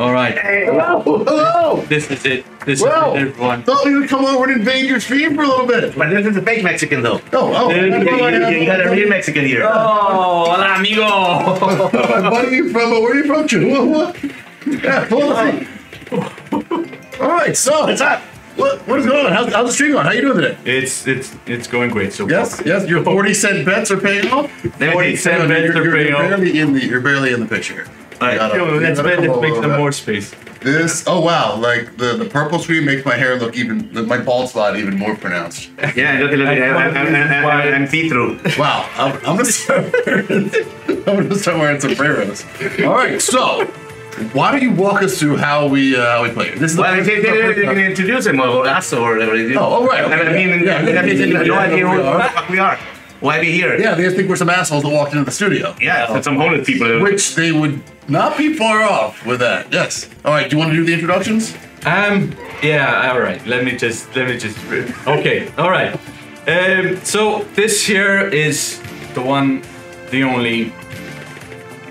All right. Hello. Hello. This is it. This Well, is it, everyone. thought we would come over and invade your stream for a little bit. But this is a fake Mexican though. Oh, oh. You, you- you got a real Mexican here. Oh, hola, amigo. My buddy from, uh, where are you from? Chihuahua? Yeah, pull the All right, so. What's up? What, what is going on? How's, how's the stream going? How are you doing today? It's it's it's going great so Yes, far. yes. Your forty cent bets are paying off. Forty cent bets you're, are paying you're off. Barely in the, you're barely in the picture. All right, You gotta- yo, you let's gotta come Let's make a some little more space. This. Oh wow! Like the the purple screen makes my hair look even. My bald spot even more pronounced. Yeah, look, look, I'm, I'm, I'm, I'm, I'm see-through. Wow, I'm, I'm gonna start. Wearing, I'm gonna start wearing sombreros. All right, so why don't you walk us through how we uh, how we play? This is the Well, they, they, they didn't introduce him or us or whatever. Oh, all right, I okay. mean, Yeah, they yeah, have yeah, no yeah, idea yeah, who yeah. the we are. Why we here? yeah, they just think we're some assholes that walked into the studio. Yeah, some homeless people. Which they would not be far off with that. Yes. All right. Do you want to do the introductions? Um. Yeah. All right. Let me just. Let me just. Okay. All right. Um. So this here is the one, the only.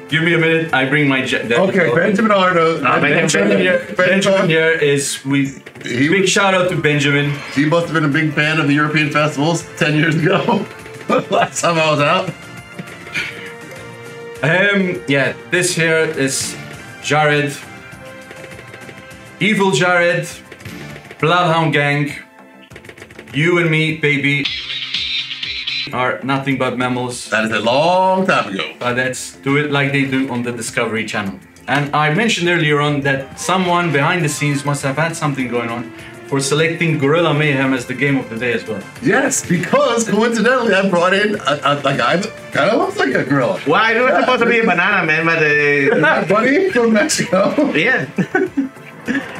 Give me a minute. I bring my. Ja- Okay, Benjamin Ardo. Ah, Benjamin here. Benjamin here is we. He Big was- shout out to Benjamin. He must have been a big fan of the European festivals ten years ago. Last time I was out. Um, yeah, this here is Jared, Evil Jared, Bloodhound Gang, you and me, baby, are nothing but mammals. That is a long time ago. But let's do it like they do on the Discovery Channel. And I mentioned earlier on that someone behind the scenes must have had something going on for selecting Gorilla Mayhem as the game of the day as well. Yes, because coincidentally I brought in a, a, a guy that kind of looks like a gorilla. Why? It was supposed to be a banana, man, but uh, My buddy from Mexico. yeah.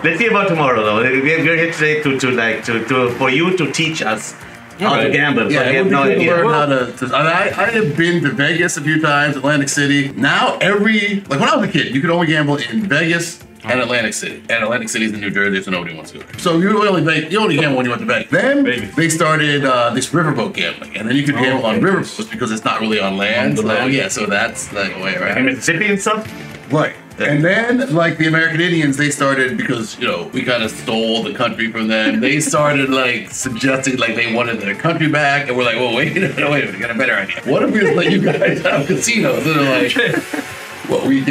Let's see about tomorrow, though. We're we're here today to, to like to, to for you to teach us how to gamble. Yeah, we it have would be no to idea. learn how to. to I, I have been to Vegas a few times, Atlantic City. Now every like when I was a kid, you could only gamble in Vegas and Atlantic City. And Atlantic City's in New Jersey, so nobody wants to go there. So you only make, you only gamble when you went to Vegas. Then Vegas. they started uh, this riverboat gambling, and then you could Oh, gamble on riverboats because it's not really on land. On the so, land. yeah, so that's like way In right. Mississippi and stuff. Right. And then, like the American Indians, they started because you know we kind of stole the country from them. They started like suggesting like they wanted their country back, and we're like, well, wait, a minute, wait, a minute, we got a better idea. What if we just let you guys have casinos? And they're like, well, we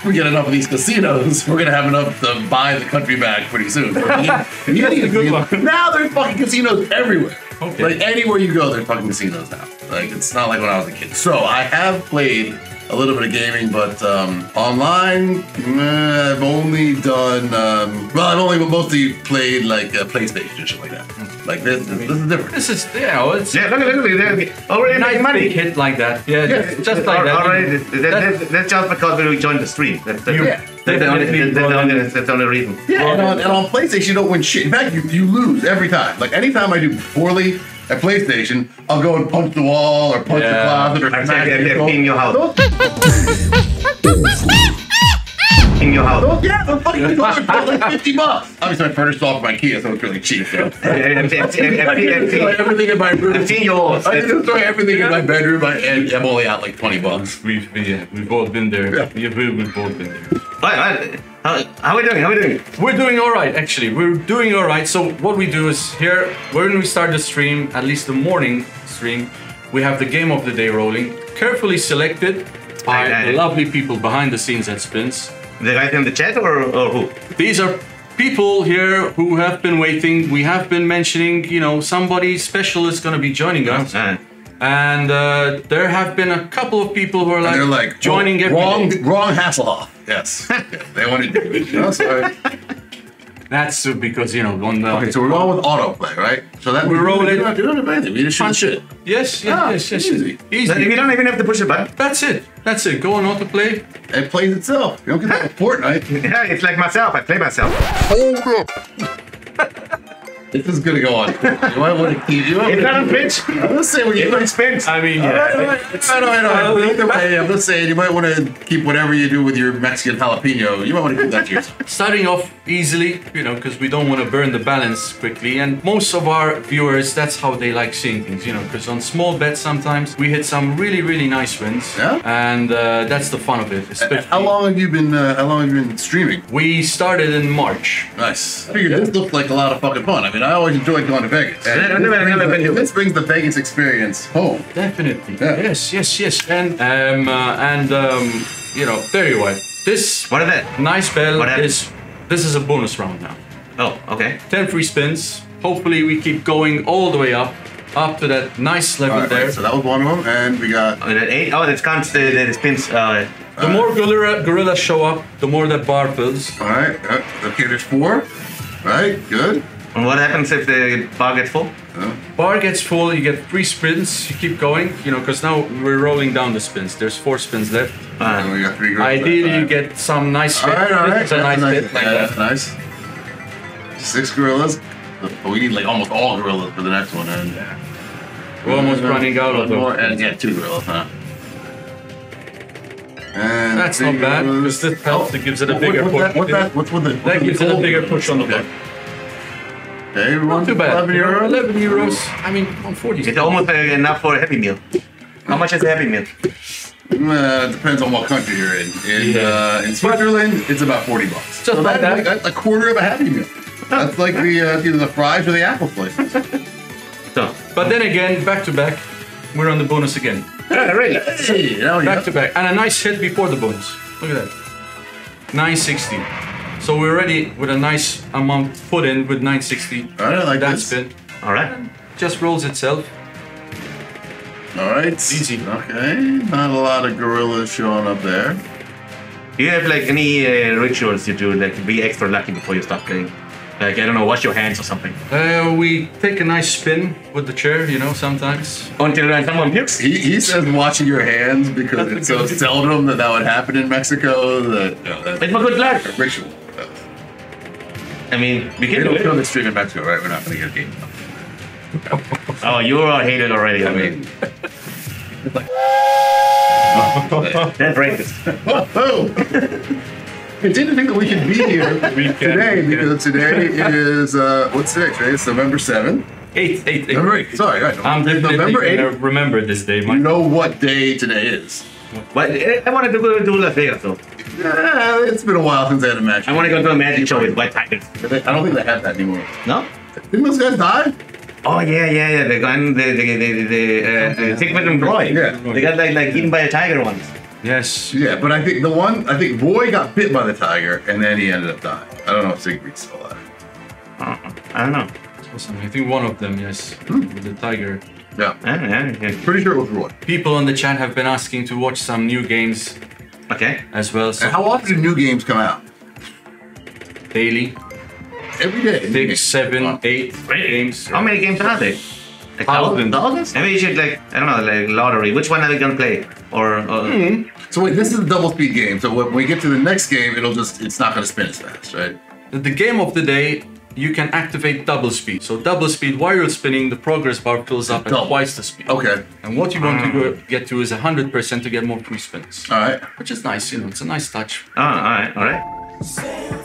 we get enough of these casinos, we're gonna have enough to buy the country back pretty soon. That's a good one. Now there's fucking casinos everywhere. Okay. Like anywhere you go, there's fucking casinos now. Like it's not like when I was a kid. So I have played a little bit of gaming, but um, online, eh, I've only done. Um, well, I've only mostly played like uh, PlayStation and shit like that. Like this, this, this is different. This is, yeah, well, it's Yeah, look at look at look. Already nice making big money. hit like that. Yeah, Yeah, just, just like that. Already, you that, know. that, That- that's just because we joined the stream. That's, that's, You Yeah. that's, the only, definitely that's, the only, that's the only reason. Yeah, and on, and on PlayStation, you don't win shit. In fact, you, you lose every time. Like anytime I do poorly at PlayStation, I'll go and punch the wall or punch Yeah. the closet or I'm smack saying the they're in your house. Those- In your house. Yeah, those fucking controllers cost like 50 bucks. Obviously, I purchased off my Kia, so it's really cheap. So. I everything in my room. I've seen yours. I can destroy everything in my bedroom, I- and I'm only out like 20 bucks. We've, we, yeah, we've both been there. Yeah. Yeah, we, we've both been there. Right, right. How, how are we doing? How are we doing? We're doing all right, actually. We're doing all right. So what we do is here, when we start the stream, at least the morning stream, we have the game of the day rolling, carefully selected by Aye, aye. the lovely people behind the scenes at Spinz. The guys in the chat or, or who? These are people here who have been waiting. We have been mentioning, you know, somebody special is going to be joining us. Uh, And uh, there have been a couple of people who are like, And they're like, joining oh, every wrong, day. wrong Hasselhoff. Yes. they want to do it. No, sorry. That's because, you know, on the. Okay, so we're going with autoplay, right? So that We means roll it. You're not doing anything. We just shoot Punch shit. it. Yes, yes, Ah, yes, yes. easy. Easy. you don't even have to push it back. That's it. That's it. Go on autoplay. It plays itself. You don't get that with Fortnite. Yeah, it's like myself. I play myself. Hold up. This is gonna go on. You might want to keep. You might It's not on wanna, I'm just saying when you. It's on Spence. I mean, I know, yeah. I know, I know. But either way, I'm just saying you might want to keep whatever you do with your Mexican jalapeno. You might want to keep that to yourself. Starting off easily, you know, because we don't want to burn the balance quickly. And most of our viewers, that's how they like seeing things, you know, because on small bets sometimes we hit some really, really nice wins. Yeah? And uh, that's the fun of it. Especially How long have you been? Uh, how long have you been streaming? We started in March. Nice. I figured this looked like a lot of fucking fun. I mean, I always enjoyed going to Vegas. And I've never- this brings never the- been to- This brings the Vegas experience home. Definitely. Yeah. Yes, yes, yes. And um, uh, and um, you know, there you are. This What is that? nice bell What happened? is this is a bonus round now. Oh, okay. 10 free spins. Hopefully we keep going all the way up, up to that nice level All right, there. so that was one of them, and we got. Oh, that eight. Oh, that counts the, the spins. Uh, the more gorilla, gorillas show up, the more that bar fills. All right. uh, Okay, there's four. Right. Good. And what happens if the bar gets full? Bar gets full, you get three spins, you keep going, you know, because now we're rolling down the spins. There's four spins left. And Uh, we got three girls. Ideally, All you get some nice All hit. right, all right. It's a nice That's hit like Yeah, that. that's nice. Six gorillas. But we need like almost all gorillas for the next one. And We're almost running out of them. more, and yeah, two gorillas, huh? And That's not bad, gorillas. because this helps, it gives it a bigger what, push. That, what's that? What's with the? what's That with gives it a bigger push on the board. Okay, everyone. Not too bad. 11 euros. 11 euros. I mean, on 40. it's almost uh, enough for a happy meal. How much is a happy meal? Uh, it depends on what country you're in. In Yeah. uh, in Switzerland, it's about forty bucks. Just like that's that. like a quarter of a Happy Meal. That's like the uh, either the fries or the apple slices. So, But then again, back to back, we're on the bonus again. yeah, really? Hey, now you Back to back. And a nice hit before the bonus. Look at that. 960. So we're ready with a nice amount put in with 960. All right, I like that this. spin. All right. Just rolls itself. All right, Easy. Okay, not a lot of gorillas showing up there. Do you have like any uh, rituals you do like to be extra lucky before you start playing? Like I don't know, wash your hands or something. Uh, we take a nice spin with the chair, you know, sometimes. Until uh, someone pukes. He, he says watching your hands because it's so seldom that that would happen in Mexico that you know, that's It's for good luck. ritual. I mean, we We can do don't film it. this stream in Mexico, right? We're not going to get a game. Oh, you are hated already. I mean, that's racist. Oh, it's interesting that we can be here We can, today we because today is uh, what's today? Today is November seventh. Eight, eight, eight. November eighth. Sorry, right. I'm definitely November gonna eighth. remember this day, Mike. You know what day today is? But I want to go to Las Vegas though. Uh, it's been a while since I had a match. I want to go to a magic show with white tigers. I don't think they have that anymore. No? Didn't those guys die? Oh yeah, yeah, yeah. The gun, the the the the, uh, uh, Sigmund and Roy. Yeah. They got like like eaten by a tiger once. Yes. Yeah, but I think the one I think Roy got bit by the tiger and then he ended up dying. I don't know if Siegfried's still alive. Uh, I don't know. Awesome. I think one of them, yes, with the tiger. Yeah, Uh, yeah, yeah. pretty sure it was Roy. People on the chat have been asking to watch some new games Okay. as well. So And how often do new games come out? daily, Every day. six, seven, eight games. How many games are there? Like Thousands. thousands? Maybe you should like I don't know like lottery. Which one are we gonna play? Or, or So wait, this is a double speed game. So when we get to the next game, it'll just it's not going to spin as fast, right? The game of the day, you can activate double speed. So double speed, while you're spinning, the progress bar fills up at Double. twice the speed. Okay. And what you want to ah. go, get to is 100% to get more free spins. All right. Which is nice, you know, it's a nice touch. oh, all right, all right.